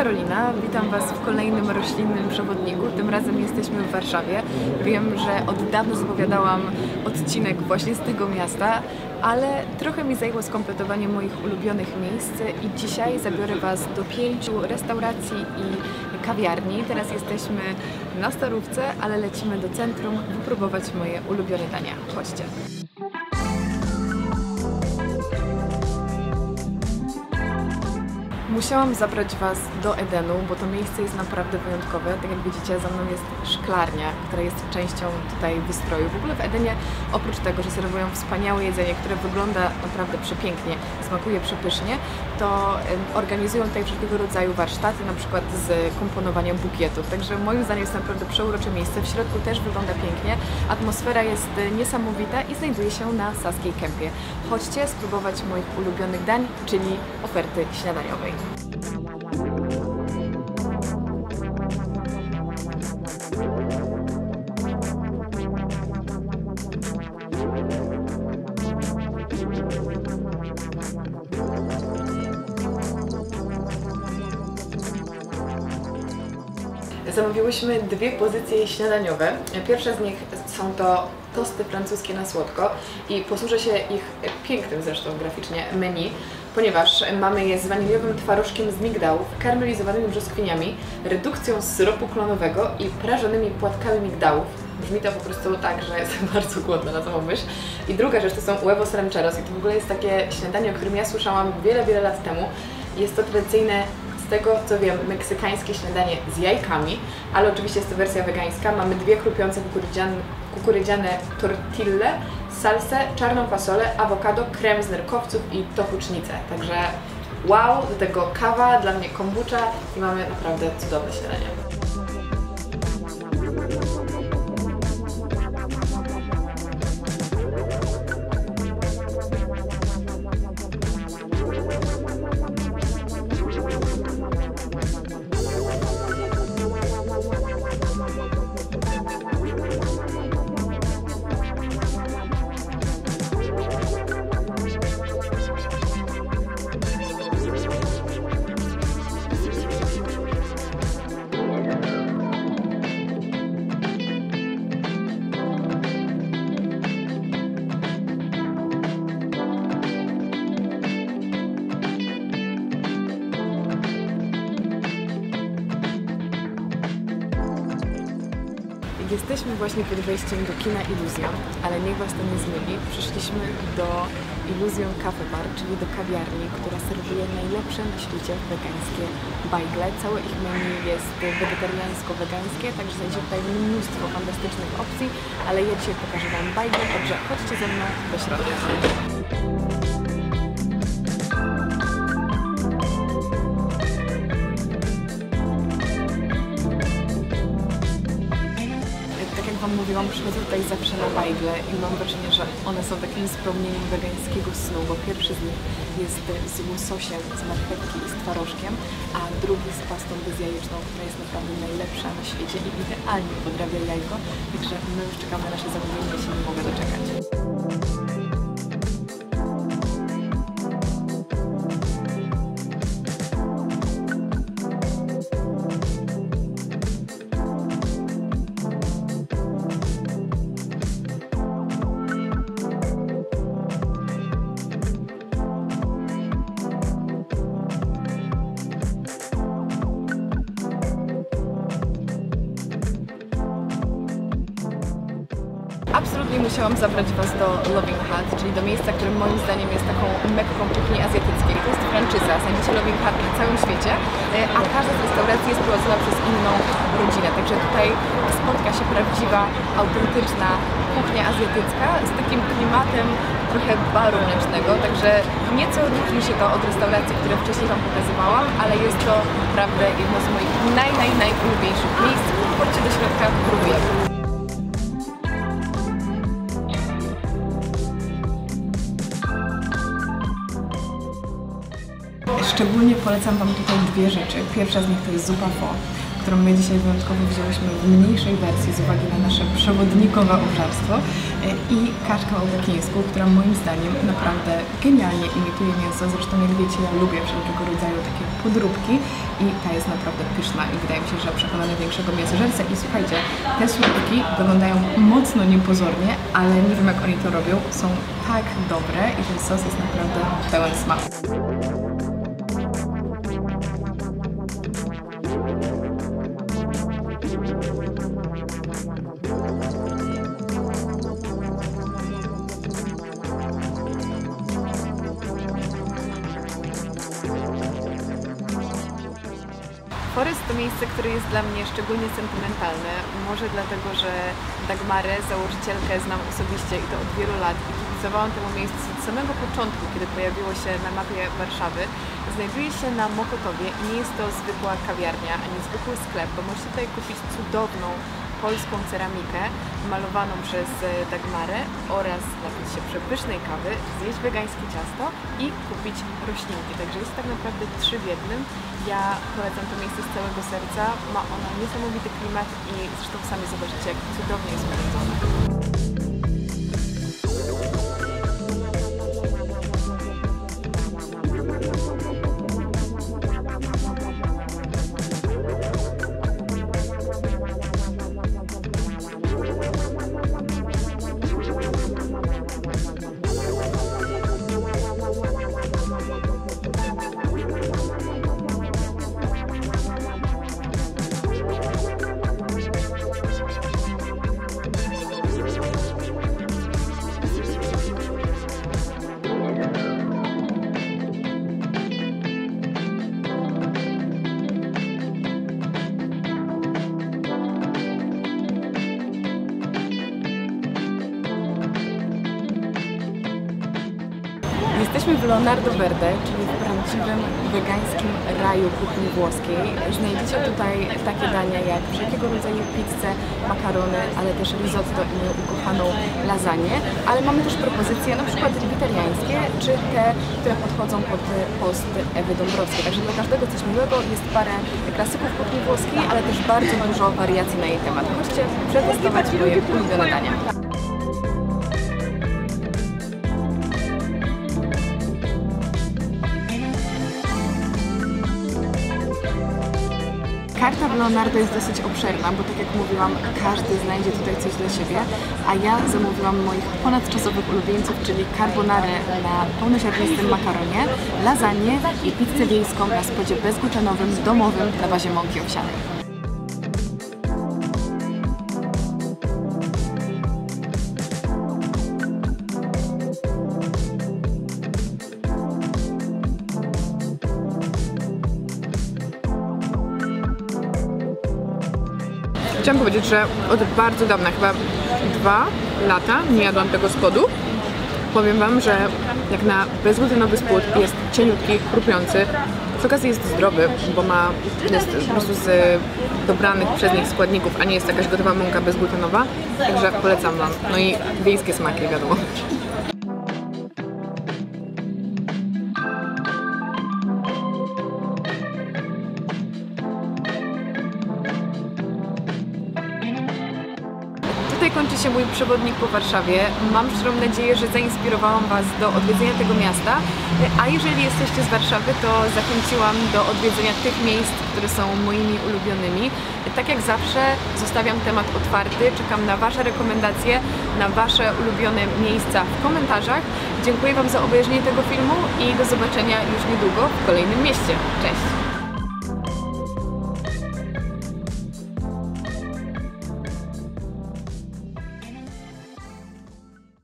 Karolina, witam Was w kolejnym roślinnym przewodniku. Tym razem jesteśmy w Warszawie. Wiem, że od dawna zapowiadałam odcinek właśnie z tego miasta, ale trochę mi zajęło skompletowanie moich ulubionych miejsc i dzisiaj zabiorę Was do pięciu restauracji i kawiarni. Teraz jesteśmy na Starówce, ale lecimy do centrum wypróbować moje ulubione dania. Chodźcie. Musiałam zabrać Was do Edenu, bo to miejsce jest naprawdę wyjątkowe. Tak jak widzicie, za mną jest szklarnia, która jest częścią tutaj wystroju. W ogóle w Edenie, oprócz tego, że serwują wspaniałe jedzenie, które wygląda naprawdę przepięknie, smakuje przepysznie, to organizują tutaj wszelkiego rodzaju warsztaty, na przykład z komponowaniem bukietów. Także moim zdaniem jest naprawdę przeurocze miejsce. W środku też wygląda pięknie. Atmosfera jest niesamowita i znajduje się na Saskiej Kępie. Chodźcie spróbować moich ulubionych dań, czyli oferty śniadaniowej. Zamówiłyśmy dwie pozycje śniadaniowe. Pierwsza z nich są to tosty francuskie na słodko i posłużę się ich pięknym zresztą graficznie menu, ponieważ mamy je z waniliowym twarożkiem z migdałów, karmelizowanymi brzoskwiniami, redukcją syropu klonowego i prażonymi płatkami migdałów. Brzmi to po prostu tak, że jestem bardzo głodna na samą myśl. I druga rzecz to są huevos rancheros i to w ogóle jest takie śniadanie, o którym ja słyszałam wiele, wiele lat temu. Jest to tradycyjne tego co wiem, meksykańskie śniadanie z jajkami, ale oczywiście jest to wersja wegańska. Mamy dwie chrupiące kukurydziane, kukurydziane tortille, salsę, czarną fasolę, awokado, krem z nerkowców i tofucznicę. Także wow, do tego kawa, dla mnie kombucha i mamy naprawdę cudowne śniadanie. Jesteśmy właśnie pod wejściem do kina Iluzjon, ale niech Was to nie zmyli. Przyszliśmy do Iluzjon Cafe Bar, czyli do kawiarni, która serwuje najlepsze na świecie wegańskie bajgle. Całe ich menu jest wegetariańsko-wegańskie, także znajdziecie tutaj mnóstwo fantastycznych opcji, ale ja dzisiaj pokażę Wam bajgle, także chodźcie ze mną do środka. Mówiłam, przychodzę tutaj zawsze na bajgle i mam wrażenie, że one są takim spełnieniem wegańskiego snu, bo pierwszy z nich jest z łososiem, z marchewki i z twarożkiem, a drugi z pastą bezjajeczną, która jest naprawdę najlepsza na świecie i idealnie podrawia jajko, także my już czekamy na nasze zamówienie, ja się nie mogę doczekać. Absolutnie musiałam zabrać Was do Loving Hut, czyli do miejsca, które moim zdaniem jest taką mekką kuchni azjatyckiej. To jest franczyza, znajdziecie Loving Hut na całym świecie, e, a każda z restauracji jest prowadzona przez inną rodzinę, także tutaj spotka się prawdziwa, autentyczna kuchnia azjatycka z takim klimatem trochę baru mlecznego, także nieco różni się to od restauracji, które wcześniej Wam pokazywałam, ale jest to naprawdę jedno z moich naj, naj, najulubieńszych miejsc. Chodźcie do środka, próbujemy. Szczególnie polecam Wam tutaj dwie rzeczy. Pierwsza z nich to jest zupa pho, którą my dzisiaj wyjątkowo wzięłyśmy w mniejszej wersji z uwagi na nasze przewodnikowe obżarstwo. i kaczka o pekińsku, która moim zdaniem naprawdę genialnie imituje mięso. Zresztą jak wiecie, ja lubię wszelkiego rodzaju takie podróbki i ta jest naprawdę pyszna i wydaje mi się, że przekona największego mięsożerca. I słuchajcie, te słupki wyglądają mocno niepozornie, ale nie wiem jak oni to robią. Są tak dobre i ten sos jest naprawdę pełen smaku. Forest to miejsce, które jest dla mnie szczególnie sentymentalne. Może dlatego, że Dagmarę, założycielkę, znam osobiście i to od wielu lat i kibicowałam temu miejscu od samego początku, kiedy pojawiło się na mapie Warszawy. Znajduje się na Mokotowie i nie jest to zwykła kawiarnia, ani zwykły sklep, bo możecie tutaj kupić cudowną polską ceramikę malowaną przez e, Dagmarę oraz napić się przepysznej kawy, zjeść wegańskie ciasto i kupić roślinki. Także jest tak naprawdę trzy w jednym. Ja polecam to miejsce z całego serca. Ma ona niesamowity klimat i zresztą sami zobaczycie, jak cudownie jest urządzone. Jesteśmy w Leonardo Verde, czyli w prawdziwym wegańskim raju kuchni włoskiej. Znajdziecie tutaj takie dania jak wszelkiego rodzaju pizze, makarony, ale też risotto i moją ukochaną lasagne, ale mamy też propozycje na przykład wegetariańskie, czy te, które podchodzą pod post Ewy Dąbrowskiej. Także dla każdego coś miłego jest parę klasyków kuchni włoskiej, ale też bardzo dużo wariacji na jej temat. Chodźcie przetestować moje ulubione dania. Karta w Leonardo jest dosyć obszerna, bo tak jak mówiłam, każdy znajdzie tutaj coś dla siebie, a ja zamówiłam moich ponadczasowych ulubieńców, czyli carbonarę na pełnoziarnistym makaronie, lasagne i pizzę wiejską na spodzie bezglutenowym, domowym na bazie mąki owsianej. Chciałam powiedzieć, że od bardzo dawna, chyba dwa lata nie jadłam tego spodu. Powiem Wam, że jak na bezglutenowy spód jest cieniutki, chrupiący, przy okazji jest zdrowy, bo ma, jest po prostu z dobranych przez nich składników, a nie jest jakaś gotowa mąka bezglutenowa. Także polecam Wam. No i wiejskie smaki, wiadomo. Tutaj kończy się mój przewodnik po Warszawie. Mam szczerą nadzieję, że zainspirowałam Was do odwiedzenia tego miasta. A jeżeli jesteście z Warszawy, to zachęciłam do odwiedzenia tych miejsc, które są moimi ulubionymi. Tak jak zawsze zostawiam temat otwarty, czekam na Wasze rekomendacje, na Wasze ulubione miejsca w komentarzach. Dziękuję Wam za obejrzenie tego filmu i do zobaczenia już niedługo w kolejnym mieście. Cześć!